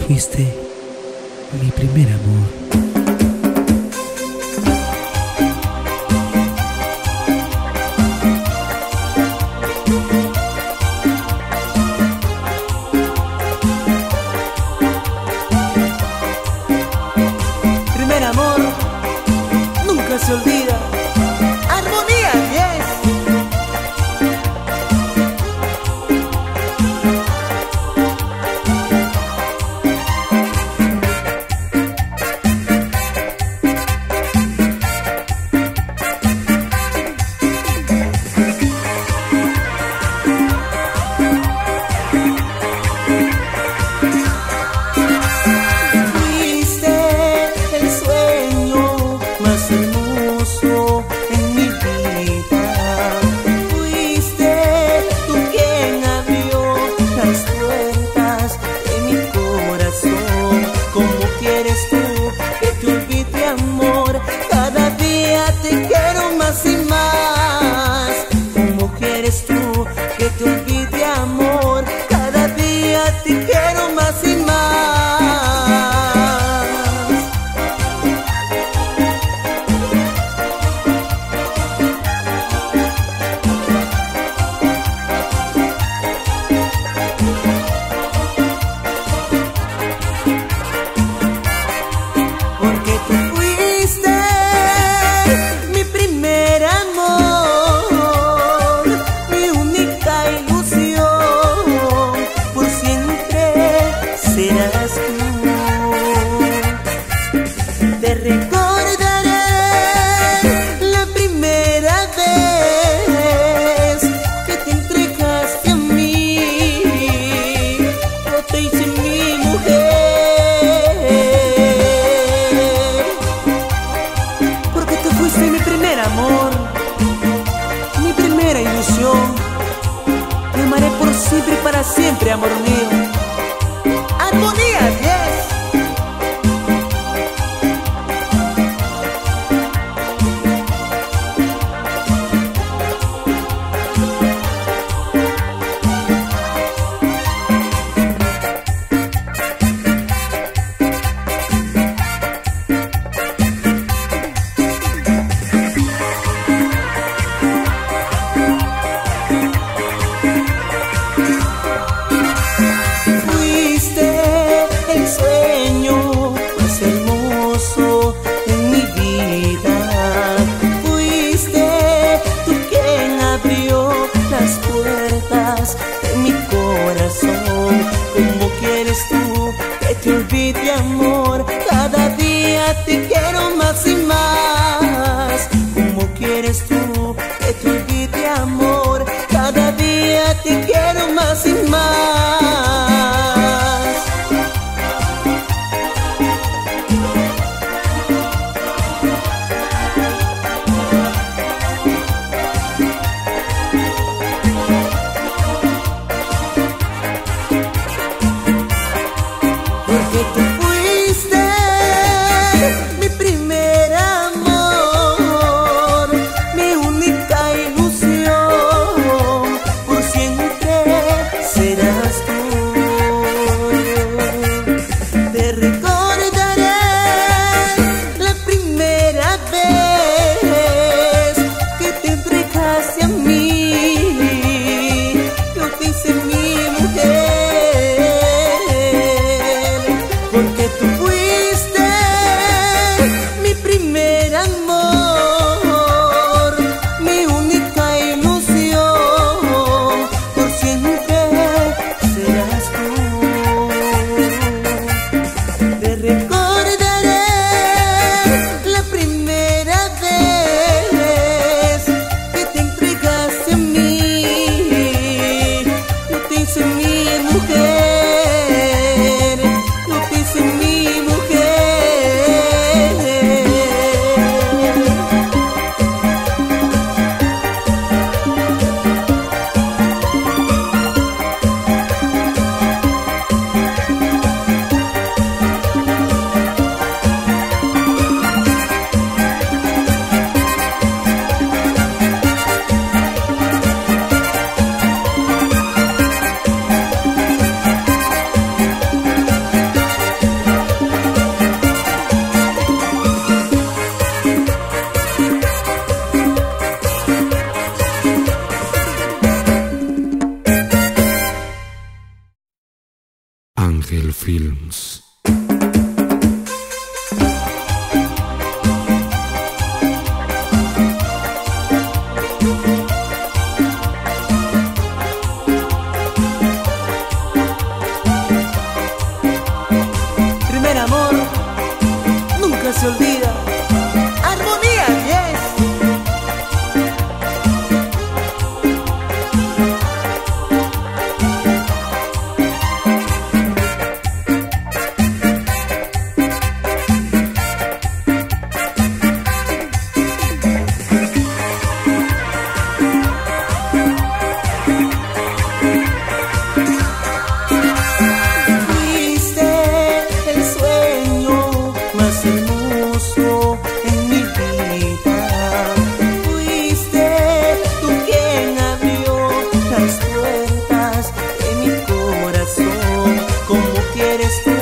fuiste mi primer amor. Primer amor, nunca se olvida. más y más. Como quieres tú que te olvides? sin más. mi mujer. Films. De mi